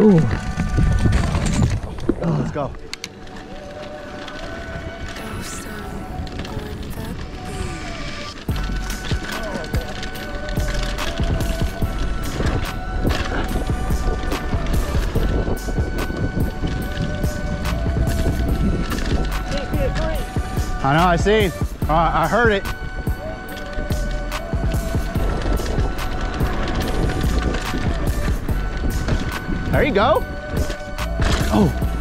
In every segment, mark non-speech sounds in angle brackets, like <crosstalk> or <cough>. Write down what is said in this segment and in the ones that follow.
Ooh. Let's go. I know, I see. Uh, I heard it. There you go. Oh.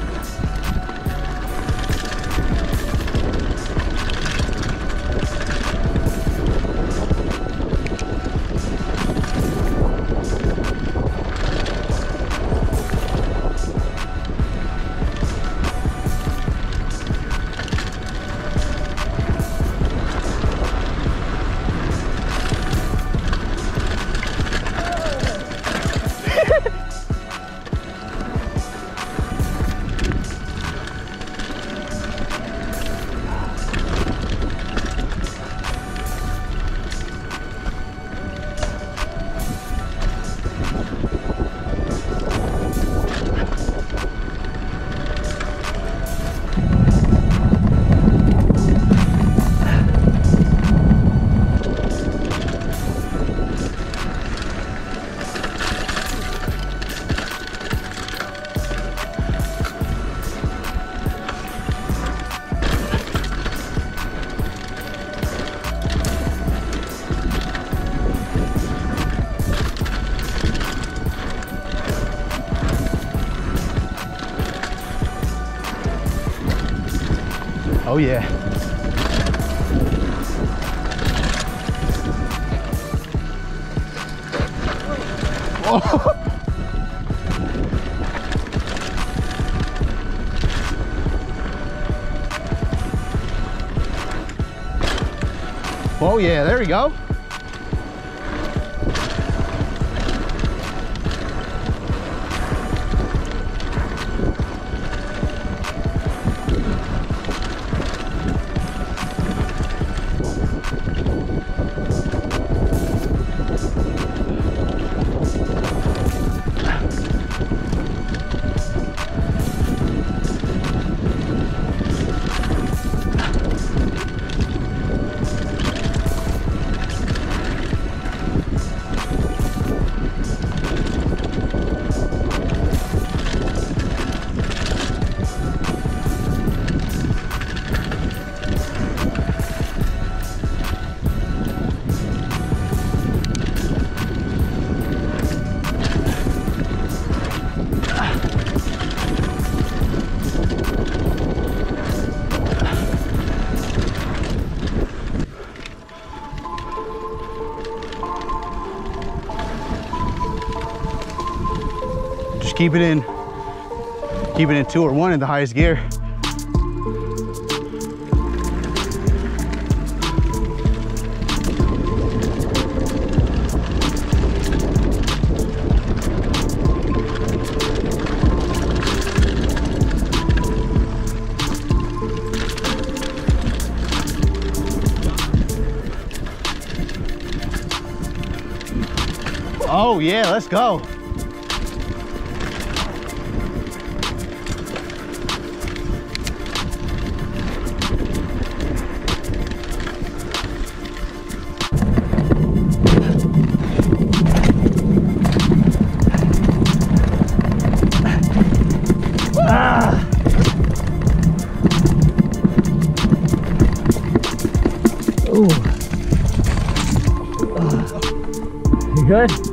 Oh yeah. Oh. <laughs> Oh yeah, there we go. Keep it in, keep it in two or one in the highest gear. Oh yeah, let's go. Ooh. Uh, you good?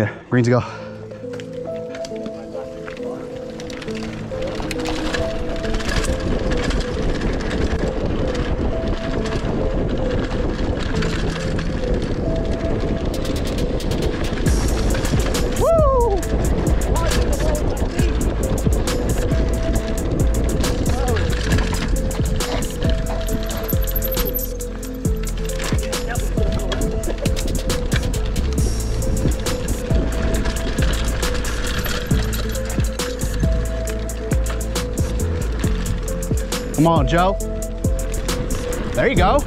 Yeah, green to go. Come on, Joe. There you go.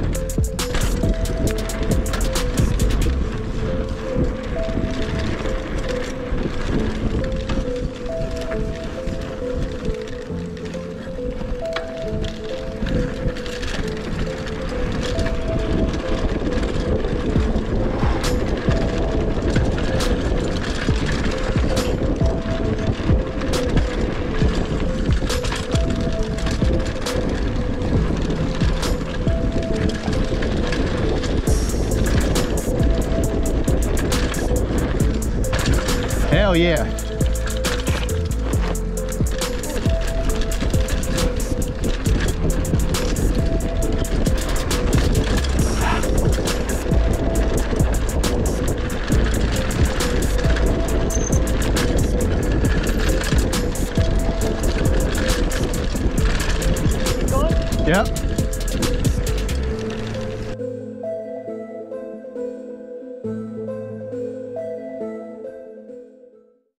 Hell yeah. Yep.